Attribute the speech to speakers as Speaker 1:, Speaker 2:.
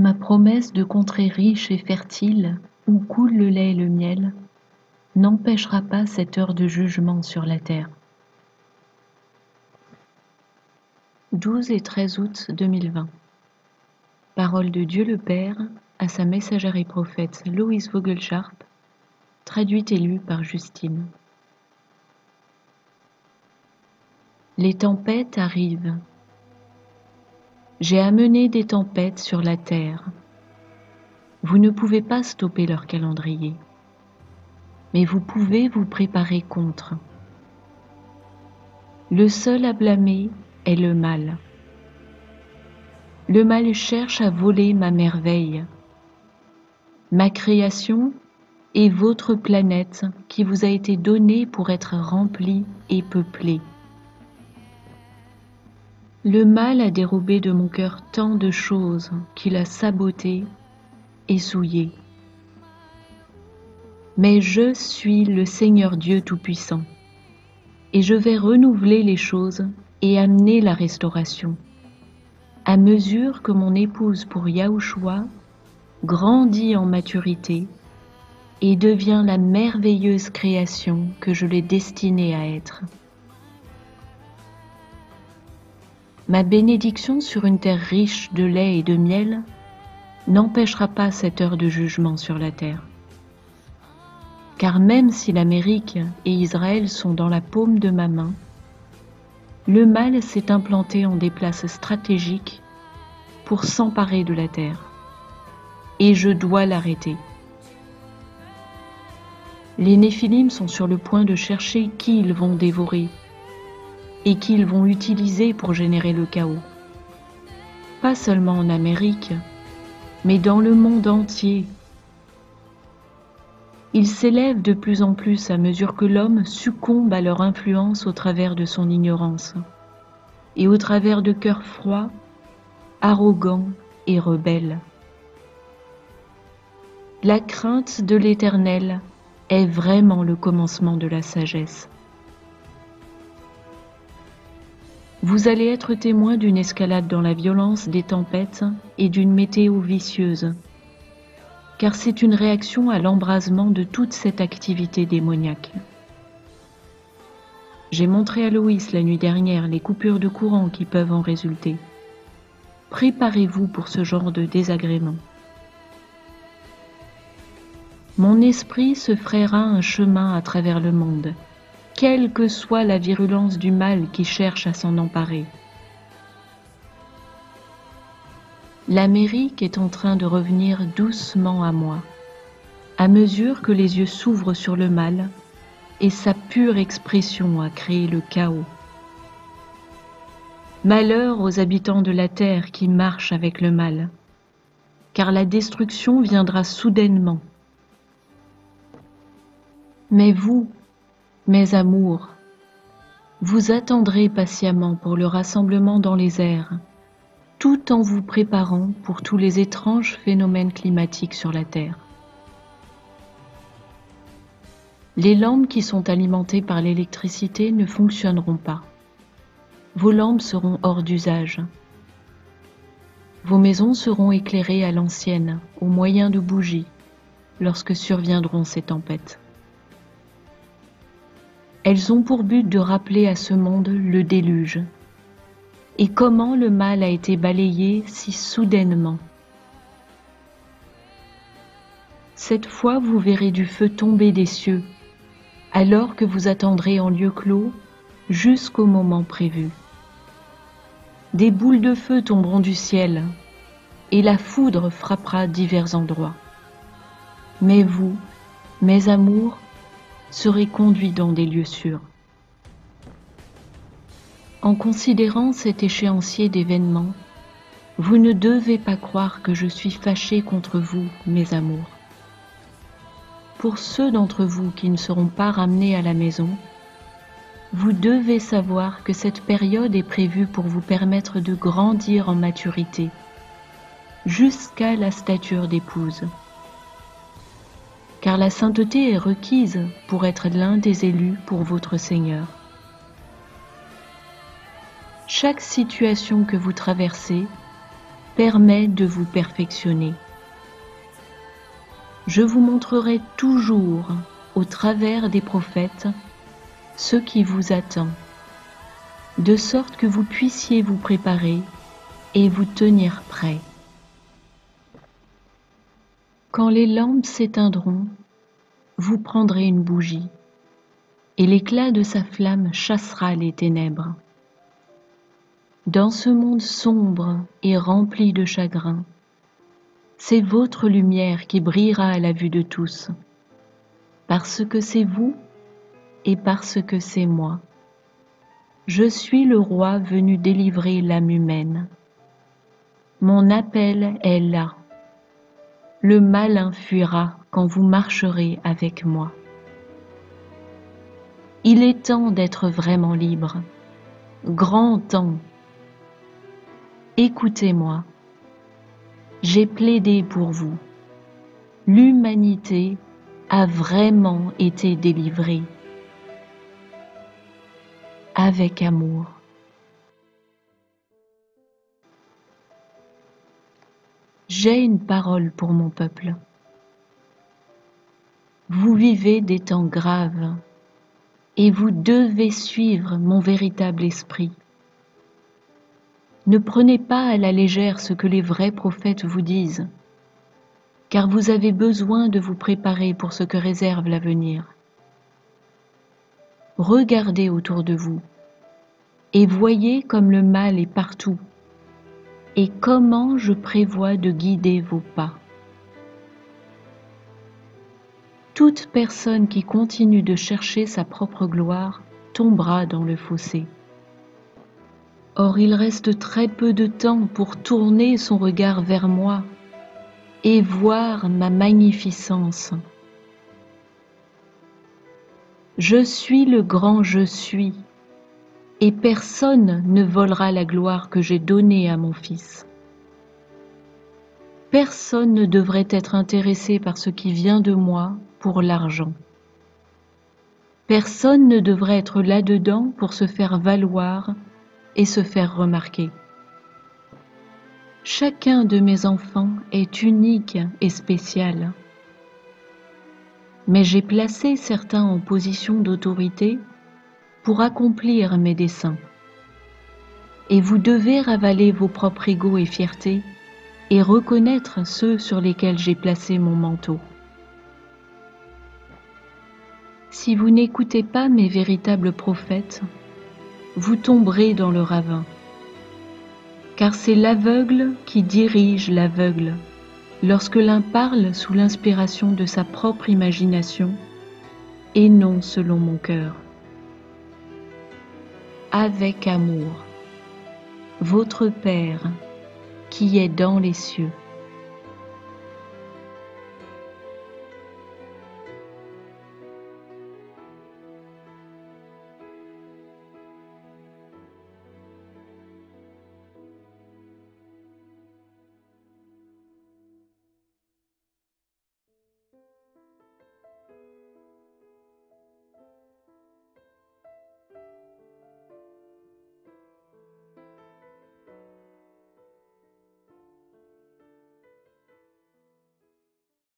Speaker 1: Ma promesse de contrée riche et fertile, où coule le lait et le miel, n'empêchera pas cette heure de jugement sur la terre. 12 et 13 août 2020 Parole de Dieu le Père à sa messagère et prophète Louise Vogelcharp, traduite et lue par Justine. Les tempêtes arrivent. J'ai amené des tempêtes sur la terre. Vous ne pouvez pas stopper leur calendrier, mais vous pouvez vous préparer contre. Le seul à blâmer est le mal. Le mal cherche à voler ma merveille. Ma création est votre planète qui vous a été donnée pour être remplie et peuplée. Le mal a dérobé de mon cœur tant de choses qu'il a sabotées et souillées. Mais je suis le Seigneur Dieu Tout-Puissant, et je vais renouveler les choses et amener la restauration, à mesure que mon épouse pour Yahushua grandit en maturité et devient la merveilleuse création que je l'ai destinée à être. Ma bénédiction sur une terre riche de lait et de miel n'empêchera pas cette heure de jugement sur la terre. Car même si l'Amérique et Israël sont dans la paume de ma main, le mal s'est implanté en des places stratégiques pour s'emparer de la terre. Et je dois l'arrêter. Les Néphilim sont sur le point de chercher qui ils vont dévorer et qu'ils vont utiliser pour générer le chaos. Pas seulement en Amérique, mais dans le monde entier. Ils s'élèvent de plus en plus à mesure que l'homme succombe à leur influence au travers de son ignorance et au travers de cœurs froids, arrogants et rebelles. La crainte de l'Éternel est vraiment le commencement de la sagesse. Vous allez être témoin d'une escalade dans la violence des tempêtes et d'une météo vicieuse, car c'est une réaction à l'embrasement de toute cette activité démoniaque. J'ai montré à Loïs la nuit dernière les coupures de courant qui peuvent en résulter. Préparez-vous pour ce genre de désagrément. Mon esprit se frayera un chemin à travers le monde quelle que soit la virulence du mal qui cherche à s'en emparer. L'Amérique est en train de revenir doucement à moi, à mesure que les yeux s'ouvrent sur le mal et sa pure expression a créé le chaos. Malheur aux habitants de la terre qui marchent avec le mal, car la destruction viendra soudainement. Mais vous, mes amours, vous attendrez patiemment pour le rassemblement dans les airs, tout en vous préparant pour tous les étranges phénomènes climatiques sur la Terre. Les lampes qui sont alimentées par l'électricité ne fonctionneront pas. Vos lampes seront hors d'usage. Vos maisons seront éclairées à l'ancienne, au moyen de bougies, lorsque surviendront ces tempêtes. Elles ont pour but de rappeler à ce monde le déluge et comment le mal a été balayé si soudainement? Cette fois vous verrez du feu tomber des cieux, alors que vous attendrez en lieu clos jusqu'au moment prévu. Des boules de feu tomberont du ciel, et la foudre frappera divers endroits. Mais vous, mes amours, serez conduit dans des lieux sûrs. En considérant cet échéancier d'événements, vous ne devez pas croire que je suis fâché contre vous, mes amours. Pour ceux d'entre vous qui ne seront pas ramenés à la maison, vous devez savoir que cette période est prévue pour vous permettre de grandir en maturité, jusqu'à la stature d'épouse car la sainteté est requise pour être l'un des élus pour votre Seigneur. Chaque situation que vous traversez permet de vous perfectionner. Je vous montrerai toujours, au travers des prophètes, ce qui vous attend, de sorte que vous puissiez vous préparer et vous tenir prêt. Quand les lampes s'éteindront, vous prendrez une bougie, et l'éclat de sa flamme chassera les ténèbres. Dans ce monde sombre et rempli de chagrin, c'est votre lumière qui brillera à la vue de tous, parce que c'est vous et parce que c'est moi. Je suis le roi venu délivrer l'âme humaine. Mon appel est là le malin fuira quand vous marcherez avec moi. Il est temps d'être vraiment libre, grand temps. Écoutez-moi, j'ai plaidé pour vous. L'humanité a vraiment été délivrée avec amour. J'ai une parole pour mon peuple. Vous vivez des temps graves et vous devez suivre mon véritable esprit. Ne prenez pas à la légère ce que les vrais prophètes vous disent, car vous avez besoin de vous préparer pour ce que réserve l'avenir. Regardez autour de vous et voyez comme le mal est partout et comment je prévois de guider vos pas? Toute personne qui continue de chercher sa propre gloire tombera dans le fossé. Or il reste très peu de temps pour tourner son regard vers moi et voir ma magnificence. Je suis le grand je suis et personne ne volera la gloire que j'ai donnée à mon Fils. Personne ne devrait être intéressé par ce qui vient de moi pour l'argent. Personne ne devrait être là-dedans pour se faire valoir et se faire remarquer. Chacun de mes enfants est unique et spécial. Mais j'ai placé certains en position d'autorité pour accomplir mes desseins. Et vous devez ravaler vos propres égaux et fiertés et reconnaître ceux sur lesquels j'ai placé mon manteau. Si vous n'écoutez pas mes véritables prophètes, vous tomberez dans le ravin, car c'est l'aveugle qui dirige l'aveugle lorsque l'un parle sous l'inspiration de sa propre imagination et non selon mon cœur avec amour, votre Père qui est dans les cieux.